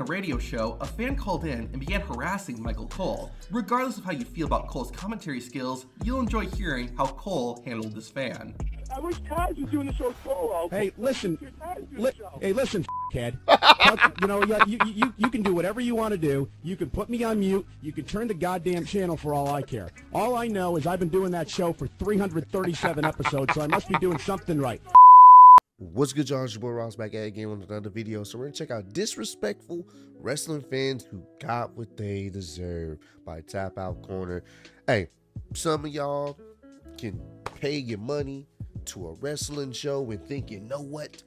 a radio show, a fan called in and began harassing Michael Cole. Regardless of how you feel about Cole's commentary skills, you'll enjoy hearing how Cole handled this fan. I wish Taz was doing the show solo. Hey, listen, Taz do the li- show. hey, listen, kid. you know, you, you, you, you can do whatever you want to do. You can put me on mute. You can turn the goddamn channel for all I care. All I know is I've been doing that show for 337 episodes, so I must be doing something right. What's good, y'all? It's your boy Ross back at again with another video. So we're gonna check out disrespectful wrestling fans who got what they deserve by Tap Out Corner. Hey, some of y'all can pay your money to a wrestling show and think, you know what?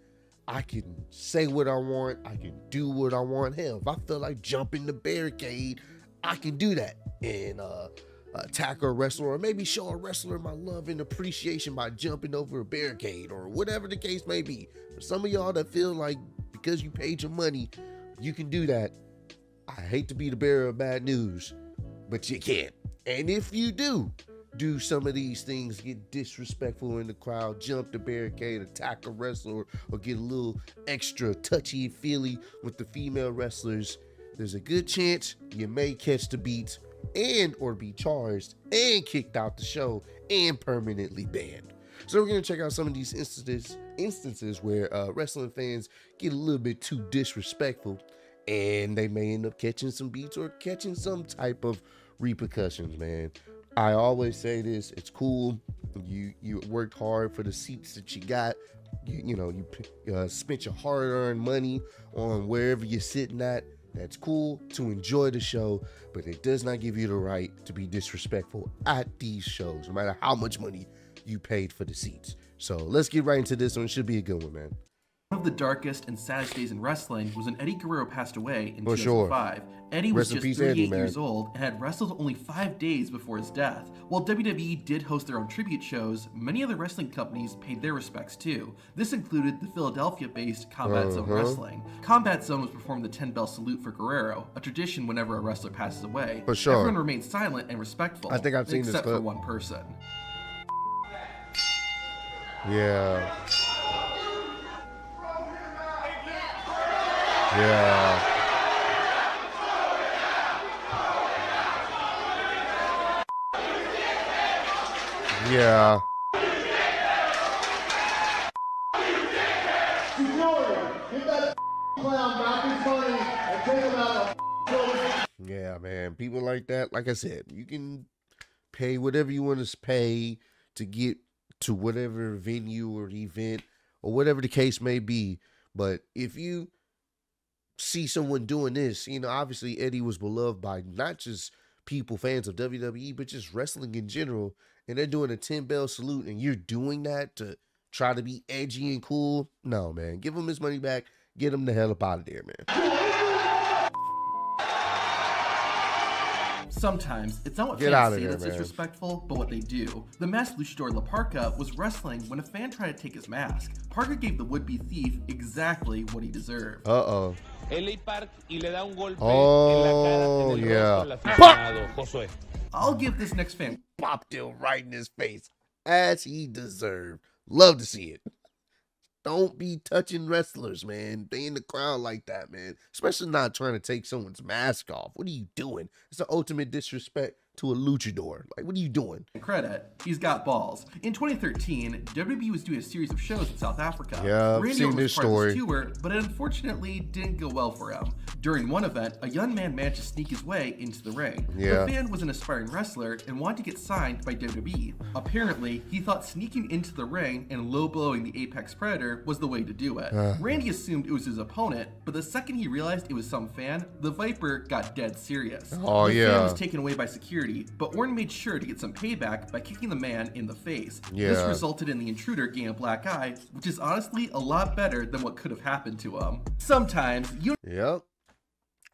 I can say what I want. I can do what I want. Hell, if I feel like jumping the barricade, I can do that and uh, attack a wrestler or maybe show a wrestler my love and appreciation by jumping over a barricade or whatever the case may be. For some of y'all that feel like because you paid your money, you can do that. I hate to be the bearer of bad news, but you can't. And if you do do some of these things, get disrespectful in the crowd, jump the barricade, attack a wrestler, or get a little extra touchy feely with the female wrestlers, there's a good chance you may catch the beats and or be charged and kicked out the show and permanently banned. So we're gonna check out some of these instances instances where uh, wrestling fans get a little bit too disrespectful and they may end up catching some beats or catching some type of repercussions, man. I always say this, it's cool. You you worked hard for the seats that you got. You, you know, you uh, spent your hard-earned money on wherever you're sitting at. That's cool to enjoy the show, but it does not give you the right to be disrespectful at these shows, no matter how much money you paid for the seats. So let's get right into this one. It should be a good one, man. One of the darkest and saddest days in wrestling was when Eddie Guerrero passed away in For sure. 2005. Eddie was Rest just 38 Eddie, man. years old and had wrestled only five days before his death. While WWE did host their own tribute shows, many other wrestling companies paid their respects too. This included the Philadelphia-based Combat Zone Uh-huh. Wrestling. Combat Zone was performing the 10 bell salute for Guerrero, a tradition whenever a wrestler passes away. For sure. Everyone remained silent and respectful. I think I've seen this except for one person. Yeah. Yeah. Yeah. Yeah, man. People like that, like I said, you can pay whatever you want to pay to get to whatever venue or event or whatever the case may be. But if you see someone doing this, you know, obviously Eddie was beloved by not just people, fans of WWE, but just wrestling in general. And they're doing a 10 bell salute, and you're doing that to try to be edgy and cool. No, man. Give him his money back. Get him the hell up out of there, man. Sometimes it's not what Get fans outta say that's man. disrespectful, but what they do. The masked luchador La Parca was wrestling when a fan tried to take his mask. Parca gave the would-be thief exactly what he deserved. Uh oh. LA Park y le da un golpe Oh, en la cara en el yeah. rostro al aficionado, Josué. I'll give this next fan popped him right in his face as he deserved. Love to see it. Don't be touching wrestlers, man. They in the crowd like that, man. Especially not trying to take someone's mask off. What are you doing? It's the ultimate disrespect to a luchador. Like, what are you doing? credit. He's got balls. In 2013, WWE was doing a series of shows in South Africa. Yeah, Randy seen this story. tour, but it unfortunately didn't go well for him. During one event, a young man managed to sneak his way into the ring. Yeah. The fan was an aspiring wrestler and wanted to get signed by WWE. Apparently, he thought sneaking into the ring and low blowing the Apex Predator was the way to do it. Uh. Randy assumed it was his opponent, but the second he realized it was some fan, the Viper got dead serious. Oh, the yeah. Fan was taken away by security, but Orton made sure to get some payback by kicking the man in the face. This resulted in the intruder getting a black eye, which is honestly a lot better than what could have happened to him. Sometimes you Yep.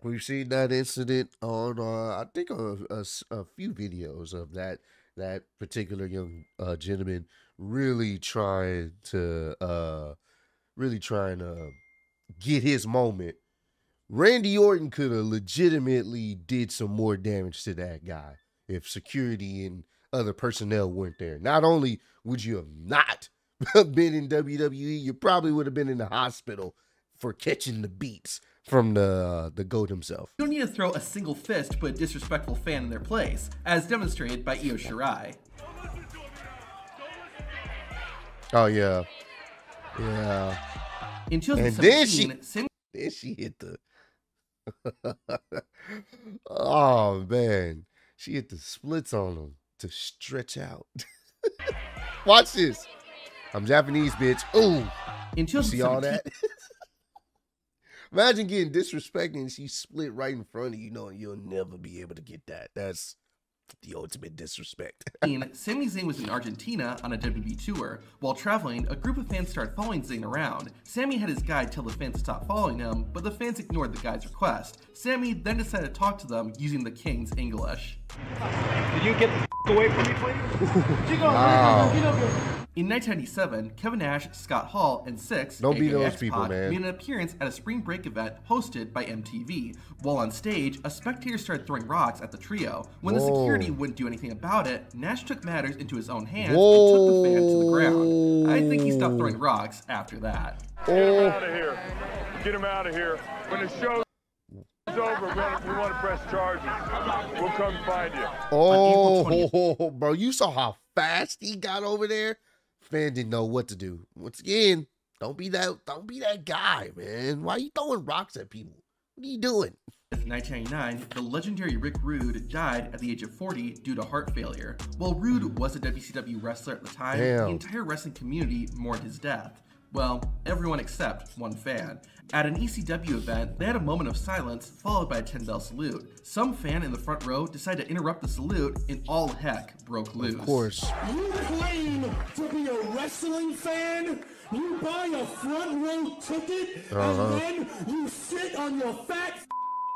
We've seen that incident on, uh, I think, a few videos of that that particular young uh, gentleman really trying to, uh, really trying to get his moment. Randy Orton could have legitimately did some more damage to that guy if security and other personnel weren't there. Not only would you have not been in WWE, you probably would have been in the hospital for catching the beats from the uh, the goat himself. You don't need to throw a single fist to put a disrespectful fan in their place, as demonstrated by Io Shirai. Oh yeah, yeah. In And then she- Then she hit the. oh man, she hit the splits on him to stretch out. Watch this. I'm Japanese, bitch. Ooh, in you see all that? Imagine getting disrespected and she split right in front of you, knowing you'll never be able to get that. That's the ultimate disrespect. Sami Zayn was in Argentina on a WWE tour. While traveling, a group of fans started following Zayn around. Sami had his guide tell the fans to stop following him, but the fans ignored the guide's request. Sami then decided to talk to them using the King's English. Can you get the away from me, please? Wow. In 1997, Kevin Nash, Scott Hall, and Syxx Don't beat aka those X-Pac, people, man. made an appearance at a spring break event hosted by MTV. While on stage, a spectator started throwing rocks at the trio. When the security wouldn't do anything about it, Nash took matters into his own hands and took the fan to the ground. I think he stopped throwing rocks after that. Oh. Get him Oh, out of here. Get him out of here. When the show's over, we want, we want to press charges. We'll come find you. oh, April bro, you saw how fast he got over there. Fan didn't know what to do. Once again, don't be that. Don't be that guy, man. Why are you throwing rocks at people? What are you doing? In 1999, the legendary Rick Rude died at the age of 40 due to heart failure. While Rude was a WCW wrestler at the time, Damn. the entire wrestling community mourned his death. Well, everyone except one fan. At an ECW event, they had a moment of silence followed by a 10 bell salute. Some fan in the front row decided to interrupt the salute, and all heck broke loose. Of course. You claim to be a wrestling fan? You buy a front row ticket Uh-huh. and then you sit on your fat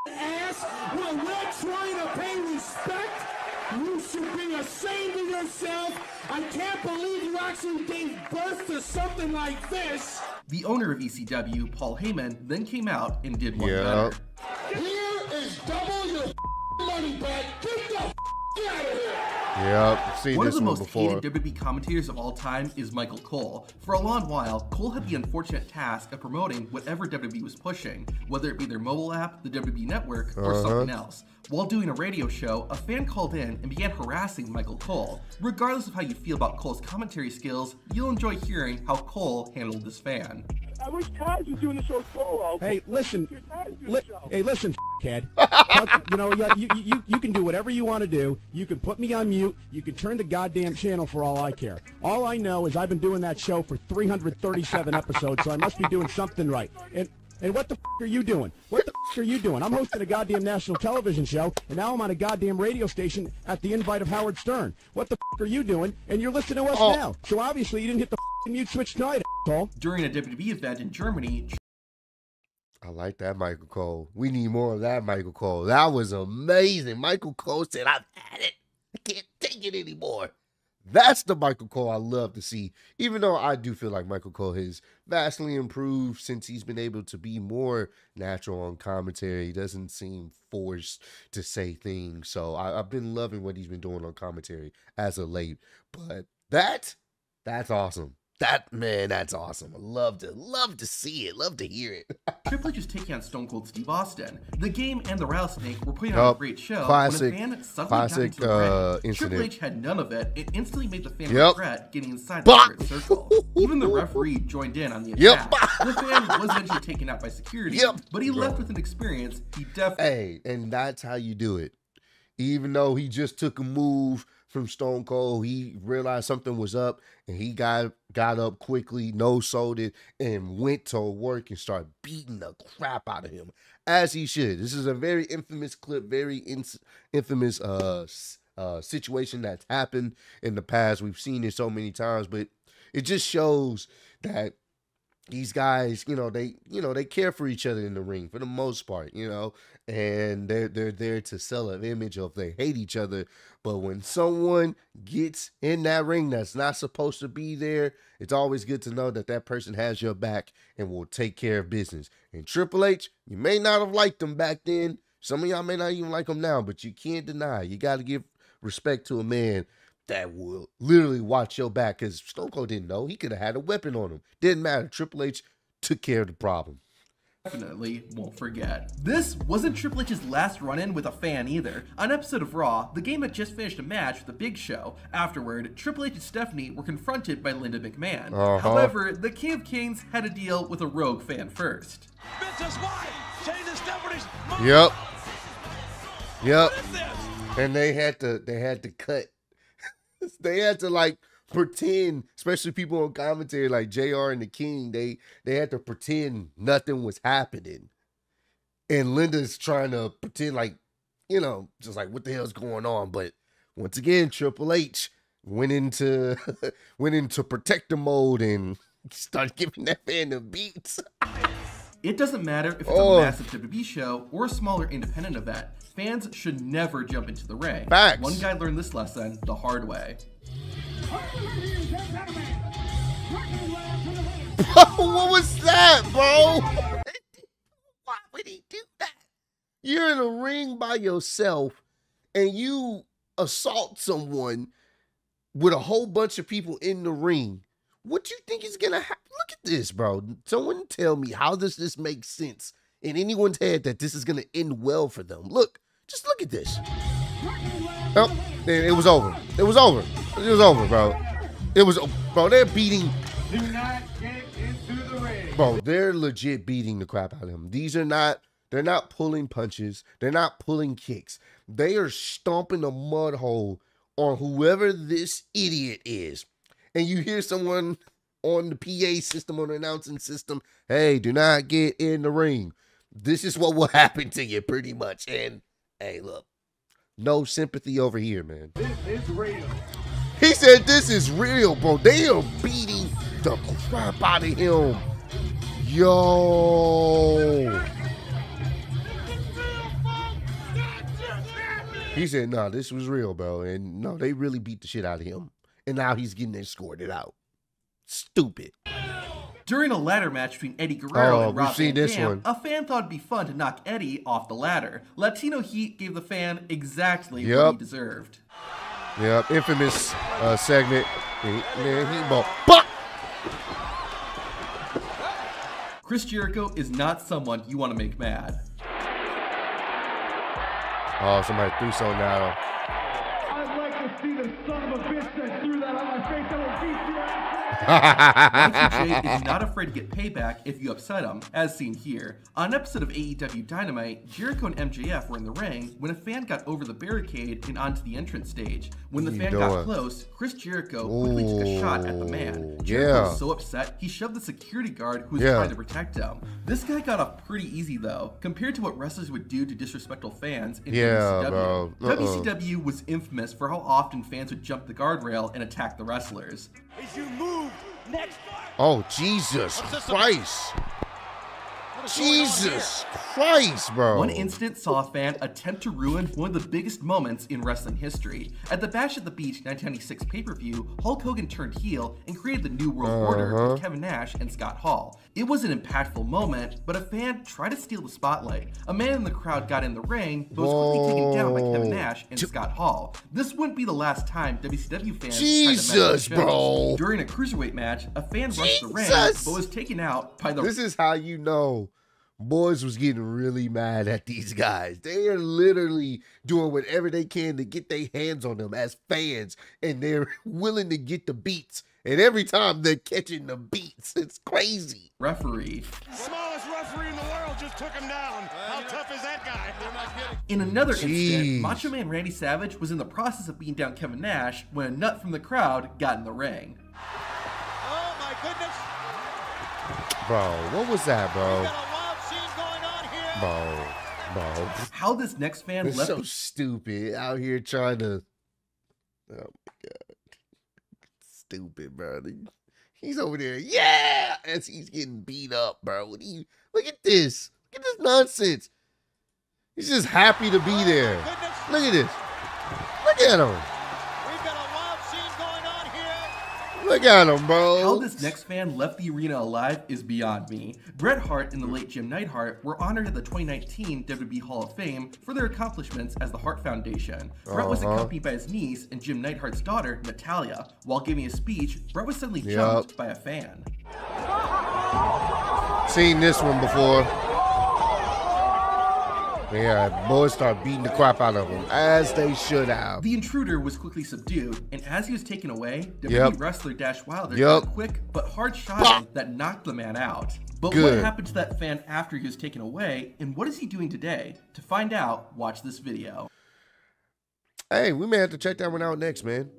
ass while we're trying to pay respect? You should be ashamed of yourself. I can't believe you actually gave birth to something like this. The owner of ECW, Paul Heyman, then came out and did one Yeah. better. Here is double your money back. Get the out of here. Yep, seen One of the most before. hated WWE commentators of all time is Michael Cole. For a long while, Cole had the unfortunate task of promoting whatever WWE was pushing, whether it be their mobile app, the WWE network, or Uh-huh. something else. While doing a radio show, a fan called in and began harassing Michael Cole. Regardless of how you feel about Cole's commentary skills, you'll enjoy hearing how Cole handled this fan. I wish Taz was doing the show solo. Hey, listen, Taz do li- show. hey, listen, kid. you know, you, you, you, you can do whatever you want to do. You can put me on mute. You can turn the goddamn channel for all I care. All I know is I've been doing that show for 337 episodes, so I must be doing something right. And and what the f- are you doing? What the f- are you doing? I'm hosting a goddamn national television show, and now I'm on a goddamn radio station at the invite of Howard Stern. What the f- are you doing? And you're listening to us Oh. now. So obviously you didn't hit the f- mute switch tonight, asshole. During a WWE event in Germany, I like that Michael Cole. We need more of that Michael Cole. That was amazing. Michael Cole said, I've had it. I can't take it anymore. That's the Michael Cole I love to see. Even though I do feel like Michael Cole has vastly improved since he's been able to be more natural on commentary. He doesn't seem forced to say things. So I, I've been loving what he's been doing on commentary as of late. But that, that's awesome. That man, that's awesome. I love to love to see it. Love to hear it. Triple H is taking on Stone Cold Steve Austin. The game and the Rattlesnake were putting on Yup. a great show. Classic- when a fan suddenly classic, got into the ring, uh, Triple. H had none of it. It instantly made the fan Yup. regret getting inside Bah! the squared circle. Even the referee joined in on the Yup. attack. The fan was eventually taken out by security, Yup. but he Bro. left with an experience he definitely. Hey, and that's how you do it. Even though he just took a move from Stone Cold, he realized something was up and he got got up quickly, no sold it, and went to work and started beating the crap out of him. As he should. This is a very infamous clip, very in, infamous uh uh situation that's happened in the past. We've seen it so many times, but it just shows that these guys, you know, they you know they care for each other in the ring for the most part, you know, and they're they're there to sell an image of they hate each other. But when someone gets in that ring that's not supposed to be there, it's always good to know that that person has your back and will take care of business. And Triple H, you may not have liked them back then. Some of y'all may not even like them now, but you can't deny. You got to give respect to a man that will literally watch your back because Stone Cold didn't know. He could have had a weapon on him. Didn't matter. Triple H took care of the problem. definitely won't forget. This wasn't Triple H's last run-in with a fan either. On an episode of Raw, the game had just finished a match with the Big Show. Afterward, Triple H and Stephanie were confronted by Linda McMahon. Uh-huh. However, the King of Kings had to deal with a rogue fan first. Yep. Yep. And they had to they had to cut. they had to like pretend, especially people on commentary like JR and the King, they they had to pretend nothing was happening. And Linda's trying to pretend like, you know, just like what the hell's going on. But once again, Triple H went into went into protector mode and started giving that fan the beats. It doesn't matter if it's Oh. a massive WWE show or a smaller independent event. Fans should never jump into the ring. Facts. One guy learned this lesson the hard way. what was that, bro? Why would he do that? You're in a ring by yourself and you assault someone with a whole bunch of people in the ring. What do you think is gonna happen? This, bro. Someone tell me how does this make sense in anyone's head that this is gonna end well for them? Look, just look at this. Oh, it it was over. It was over. It was over, bro. It was, bro. They're beating Do not get into the ring. Bro, they're legit beating the crap out of him. These are not, they're not pulling punches. They're not pulling kicks. They are stomping a mud hole on whoever this idiot is. And you hear someone on the PA system, on the announcing system, hey, do not get in the ring. This is what will happen to you, pretty much. And hey, look, no sympathy over here, man. This is real. He said this is real, bro. They are beating the crap out of him. Yo. He said, no, this was real, bro. And no, they really beat the shit out of him. And now he's getting escorted out. Stupid. During a ladder match between Eddie Guerrero Oh, and we've Rob Van Dam, one. a fan thought it'd be fun to knock Eddie off the ladder. Latino Heat gave the fan exactly what he deserved. Yep, infamous uh, segment. He, man, he ball. But Chris Jericho is not someone you want to make mad. Oh, somebody threw something at him. I'd like to see the son of a bitch that Y2J is not afraid to get payback if you upset him, as seen here. On an episode of AEW Dynamite, Jericho and MJF were in the ring when a fan got over the barricade and onto the entrance stage. When the fan you got close, Chris Jericho quickly took a shot at the man. Jericho yeah. was so upset, he shoved the security guard who was Yeah. trying to protect him. This guy got off pretty easy though, compared to what wrestlers would do to disrespectful fans in Yeah, WCW. Uh-uh. WCW was infamous for how often fans would jump the guardrail and attack the wrestlers. Oh, Jesus Christ. Jesus Christ, bro. One incident saw a fan attempt to ruin one of the biggest moments in wrestling history. At the Bash at the Beach 1996 pay per view, Hulk Hogan turned heel and created the New World Order Uh-huh. with Kevin Nash and Scott Hall. It was an impactful moment, but a fan tried to steal the spotlight. A man in the crowd got in the ring, but was quickly taken down by Kevin Nash and Scott Hall. This wouldn't be the last time WCW fans tried to mess with Jesus, shows. bro. During a cruiserweight match, a fan rushed the ring, but was taken out by the This is how you know boys was getting really mad at these guys. They are literally doing whatever they can to get their hands on them as fans, and they're willing to get the beats. And every time they're catching the beats, it's crazy. referee. Smallest referee in the world just took him down. How tough is that guy? They're not kidding. In another Jeez. incident, Macho Man Randy Savage was in the process of beating down Kevin Nash when a nut from the crowd got in the ring. Oh my goodness. Bro, what was that, bro? On here. Bro, bro. How this next fan It's left so stupid out here trying to. Oh my god, stupid, bro. He's over there, yeah, as he's getting beat up, bro. What do you look at this? Look at this nonsense. He's just happy to be there. Look at this. Look at him. Look at him, bro. How this next fan left the arena alive is beyond me. Bret Hart and the late Jim Neidhart were honored at the 2019 WWE Hall of Fame for their accomplishments as the Hart Foundation. Bret was Uh-huh. accompanied by his niece and Jim Neidhart's daughter, Natalya. While giving a speech, Bret was suddenly Yup. jumped by a fan. Seen this one before. Yeah, boys start beating the crap out of him, as they should have. The intruder was quickly subdued, and as he was taken away, WWE Yep. wrestler Dash Wilder Yep. quick but hard shot that knocked the man out. But Good. what happened to that fan after he was taken away, and what is he doing today? To find out, watch this video. Hey, we may have to check that one out next, man.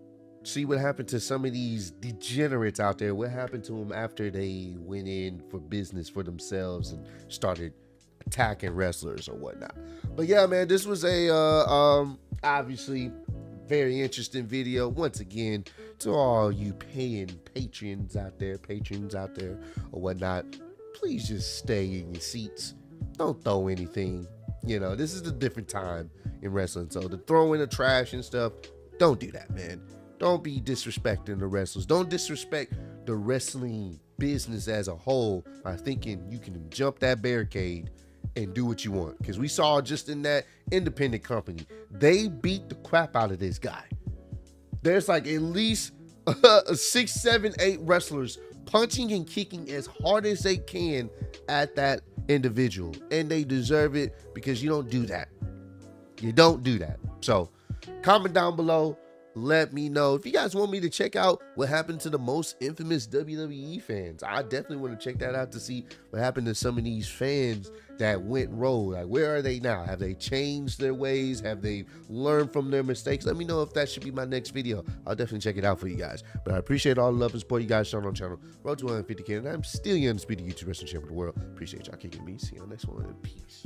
See what happened to some of these degenerates out there. What happened to them after they went in for business for themselves and started attacking wrestlers or whatnot. But yeah, man, this was a uh, um obviously very interesting video. Once again, to all you paying patrons out there, patrons out there or whatnot, please just stay in your seats. Don't throw anything. You know, this is a different time in wrestling. So to throw in the trash and stuff, don't do that, man. Don't be disrespecting the wrestlers. Don't disrespect the wrestling business as a whole by thinking you can jump that barricade and do what you want. Because we saw just in that independent company, they beat the crap out of this guy. There's like at least six, seven, eight wrestlers punching and kicking as hard as they can at that individual. And they deserve it because you don't do that. You don't do that. So comment down below. Let me know if you guys want me to check out what happened to the most infamous WWE fans. I definitely want to check that out to see what happened to some of these fans that went rogue. Like, where are they now? Have they changed their ways? Have they learned from their mistakes? Let me know if that should be my next video. I'll definitely check it out for you guys. But I appreciate all the love and support you guys showing on channel. Road to 150k, and I'm still your undisputed YouTube wrestling champion of the world. Appreciate y'all kicking me. See you on the next one. Peace.